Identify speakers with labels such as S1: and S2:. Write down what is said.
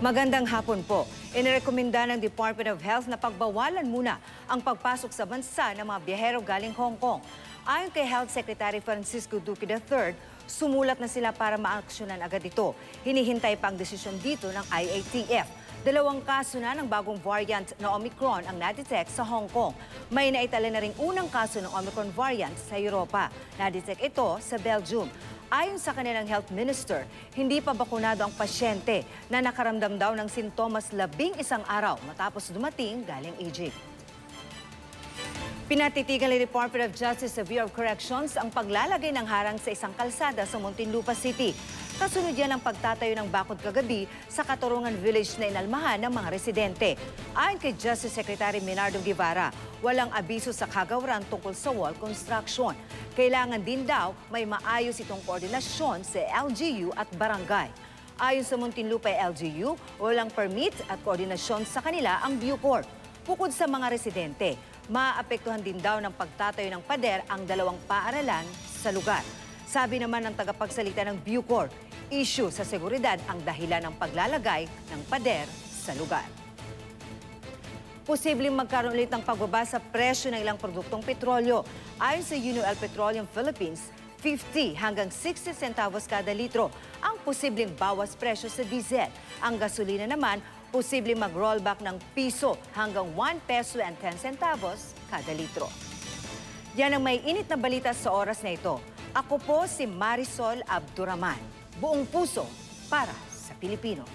S1: Magandang hapon po. Inirekomenda ng Department of Health na pagbawalan muna ang pagpasok sa bansa ng mga biyahero galing Hong Kong. Ayon kay Health Secretary Francisco Duque III, sumulat na sila para maaksyonan agad ito. Hinihintay pa ang desisyon dito ng IATF. Dalawang kaso na ng bagong variant na Omicron ang nadetect sa Hong Kong. May naitala na ring unang kaso ng Omicron variant sa Europa. Nadetect ito sa Belgium. Ayon sa kanilang health minister, hindi pa bakunado ang pasyente na nakaramdam daw ng sintomas labing isang araw matapos dumating galing Egypt. Pinatitigan ng Department of Justice sa Bureau of Corrections ang paglalagay ng harang sa isang kalsada sa Muntinlupa City. Kasunod yan ang pagtatayo ng bakod kagabi sa Katurungan Village na inalmahan ng mga residente. Ayon kay Justice Secretary Minardo Guevara, walang abiso sa kagawaran tungkol sa wall construction. Kailangan din daw may maayos itong koordinasyon sa LGU at barangay. Ayon sa Muntinlupa LGU, walang permit at koordinasyon sa kanila ang Bucor. Bukod sa mga residente, maapektuhan din daw ng pagtatayo ng pader ang dalawang paaralan sa lugar. Sabi naman ng tagapagsalita ng Bucor, issue sa seguridad ang dahilan ng paglalagay ng pader sa lugar. Posibleng magkaroon ulit ng pagbaba sa presyo ng ilang produktong petrolyo. Ayon sa UNOL Petroleum Philippines, 50 hanggang 60 centavos kada litro ang posibleng bawas presyo sa diesel. Ang gasolina naman, posibleng mag-rollback ng piso hanggang 1 peso and 10 centavos kada litro. Yan ang may init na balita sa oras na ito. Ako po si Marisol Abduraman. Buong puso para sa Pilipino.